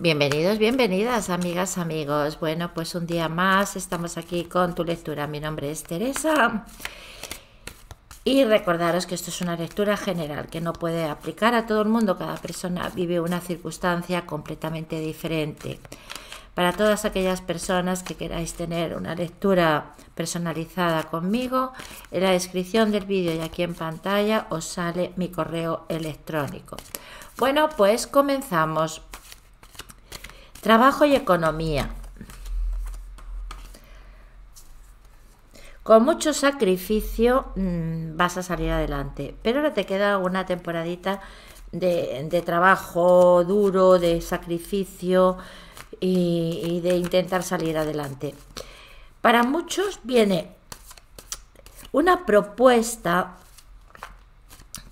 Bienvenidos, bienvenidas, amigas, amigos. Bueno, pues un día más estamos aquí con tu lectura. Mi nombre es Teresa. Y recordaros que esto es una lectura general que no puede aplicar a todo el mundo. Cada persona vive una circunstancia completamente diferente. Para todas aquellas personas que queráis tener una lectura personalizada conmigo, en la descripción del vídeo y aquí en pantalla os sale mi correo electrónico. Bueno, pues comenzamos. Trabajo y economía. Con mucho sacrificio mmm, vas a salir adelante, pero ahora te queda una temporadita de, trabajo duro, de sacrificio y, de intentar salir adelante. Para muchos viene una propuesta,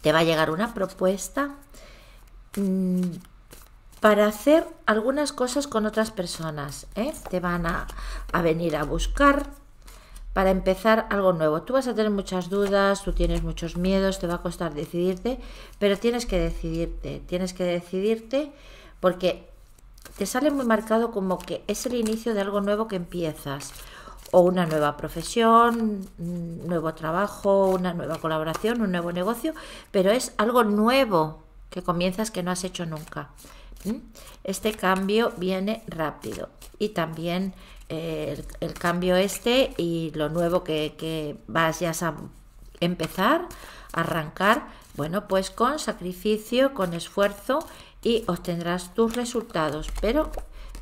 te va a llegar una propuesta mmm, para hacer algunas cosas con otras personas. ¿eh? Te van a, venir a buscar para empezar algo nuevo. Tú vas a tener muchas dudas, tú tienes muchos miedos, te va a costar decidirte, pero tienes que decidirte, tienes que decidirte porque te sale muy marcado como que es el inicio de algo nuevo que empiezas o una nueva profesión, un nuevo trabajo, una nueva colaboración, un nuevo negocio, pero es algo nuevo que comienzas que no has hecho nunca. Este cambio viene rápido y también eh, el, cambio este y lo nuevo que, que vas ya a empezar, a arrancar, bueno, pues con sacrificio, con esfuerzo y obtendrás tus resultados, pero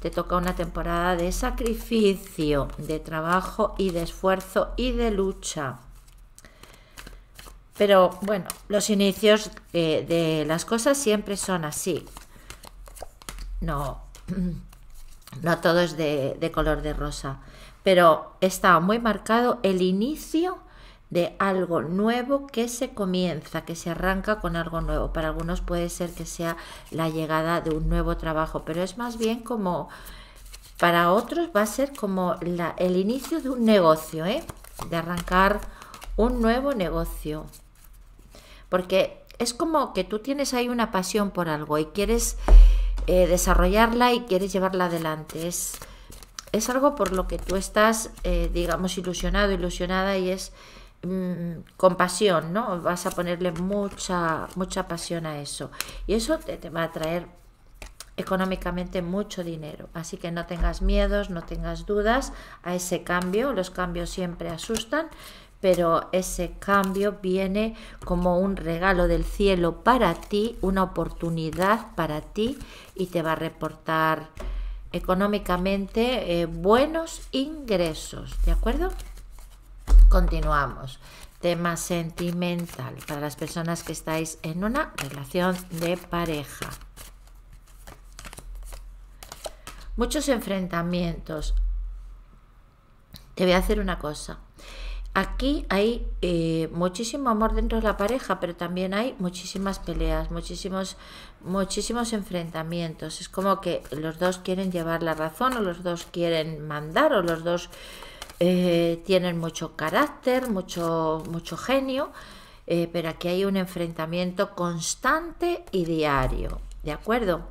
te toca una temporada de sacrificio, de trabajo y de esfuerzo y de lucha. Pero bueno, los inicios eh, de las cosas siempre son así. No, no todo es de, de, color de rosa, pero está muy marcado el inicio de algo nuevo que se comienza, que se arranca con algo nuevo. Para algunos puede ser que sea la llegada de un nuevo trabajo, pero es más bien como, para otros va a ser como el inicio de un negocio, ¿eh? de arrancar un nuevo negocio. Porque es como que tú tienes ahí una pasión por algo y quieres eh, desarrollarla y quieres llevarla adelante. Es, es algo por lo que tú estás, eh, digamos, ilusionado, ilusionada y es mmm, con pasión, ¿no? Vas a ponerle mucha, mucha pasión a eso. Y eso te, te va a traer económicamente mucho dinero. Así que no tengas miedos, no tengas dudas a ese cambio. Los cambios siempre asustan, pero ese cambio viene como un regalo del cielo para ti, una oportunidad para ti y te va a reportar económicamente eh, buenos ingresos, ¿de acuerdo? Continuamos. Tema sentimental para las personas que estáis en una relación de pareja. Muchos enfrentamientos. Te voy a hacer una cosa. Aquí hay eh, muchísimo amor dentro de la pareja, pero también hay muchísimas peleas, muchísimos, muchísimos enfrentamientos. Es como que los dos quieren llevar la razón, o los dos quieren mandar, o los dos eh, tienen mucho carácter, mucho, mucho genio, eh, pero aquí hay un enfrentamiento constante y diario, ¿de acuerdo?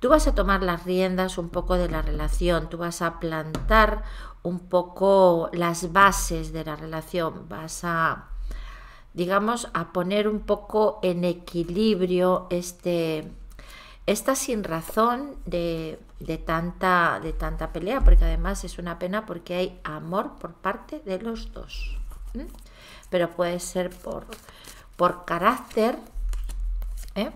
Tú vas a tomar las riendas un poco de la relación, tú vas a plantar un poco las bases de la relación, vas a, digamos, a poner un poco en equilibrio este, esta sin razón de, de, tanta, de tanta pelea, porque además es una pena porque hay amor por parte de los dos. Pero puede ser por, por carácter, ¿eh?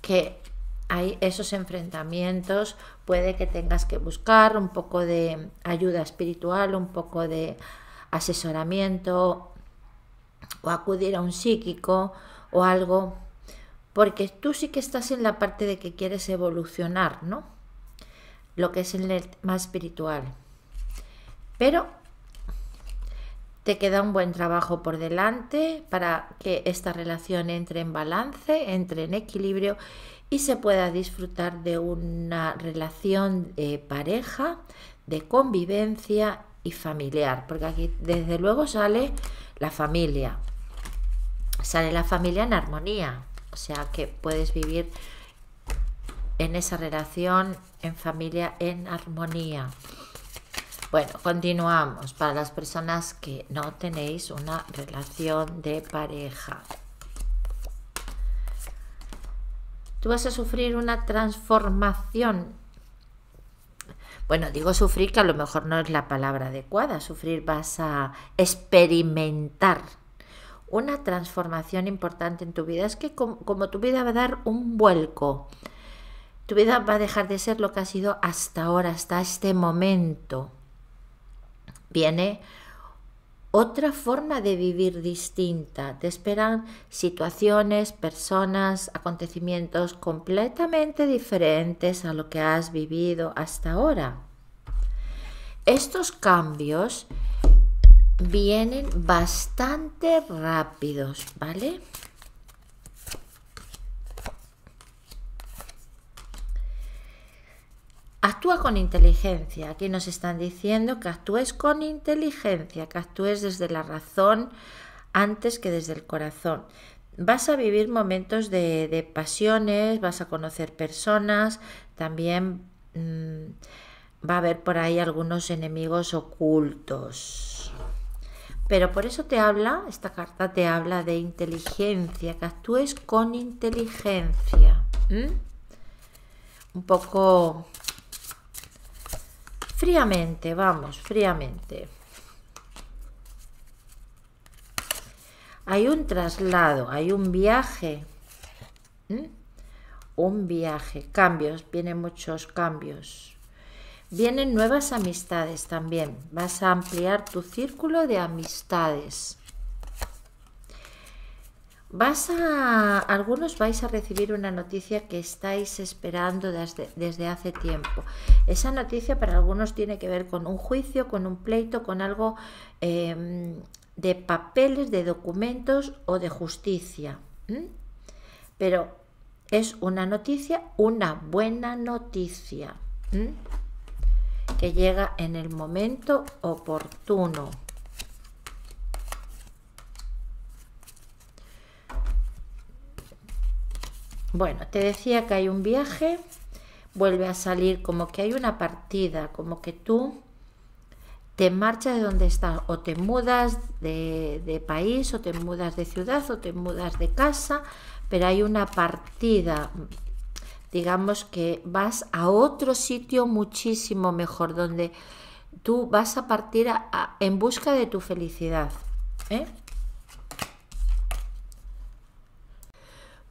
que hay esos enfrentamientos, puede que tengas que buscar un poco de ayuda espiritual, un poco de asesoramiento o acudir a un psíquico o algo, porque tú sí que estás en la parte de que quieres evolucionar, ¿no? Lo que es el más espiritual. Pero te queda un buen trabajo por delante para que esta relación entre en balance, entre en equilibrio y se pueda disfrutar de una relación de pareja, de convivencia y familiar, porque aquí desde luego sale la familia, sale la familia en armonía, o sea que puedes vivir en esa relación, en familia, en armonía. Bueno, continuamos para las personas que no tenéis una relación de pareja. Tú vas a sufrir una transformación. Bueno, digo sufrir que a lo mejor no es la palabra adecuada. Sufrir vas a experimentar una transformación importante en tu vida. Es que como, tu vida va a dar un vuelco, tu vida va a dejar de ser lo que ha sido hasta ahora, hasta este momento. Viene otra forma de vivir distinta. Te esperan situaciones, personas, acontecimientos completamente diferentes a lo que has vivido hasta ahora. Estos cambios vienen bastante rápidos, ¿vale? Actúa con inteligencia. Aquí nos están diciendo que actúes con inteligencia, que actúes desde la razón antes que desde el corazón. Vas a vivir momentos de, pasiones, vas a conocer personas, también mm, va a haber por ahí algunos enemigos ocultos. Pero por eso te habla, esta carta te habla de inteligencia, que actúes con inteligencia. Un poco fríamente, vamos, fríamente. Hay un traslado, hay un viaje. Un viaje, cambios, vienen muchos cambios. Vienen nuevas amistades también. Vas a ampliar tu círculo de amistades. Vas a, algunos vais a recibir una noticia que estáis esperando desde, desde, hace tiempo. Esa noticia para algunos tiene que ver con un juicio, con un pleito, con algo em, de papeles, de documentos o de justicia. Pero es una noticia, una buena noticia que llega en el momento oportuno. Bueno, te decía que hay un viaje, vuelve a salir como que hay una partida, como que tú te marchas de donde estás o te mudas de, de, país o te mudas de ciudad o te mudas de casa, pero hay una partida digamos que vas a otro sitio muchísimo mejor, donde tú vas a partir en busca de tu felicidad. ¿eh?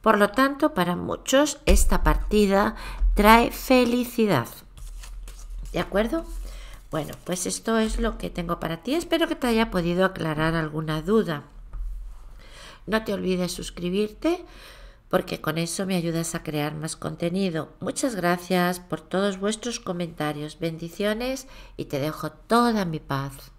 Por lo tanto, para muchos esta partida trae felicidad. ¿De acuerdo? Bueno, pues esto es lo que tengo para ti. Espero que te haya podido aclarar alguna duda. No te olvides suscribirte porque con eso me ayudas a crear más contenido. Muchas gracias por todos vuestros comentarios, bendiciones y te dejo toda mi paz.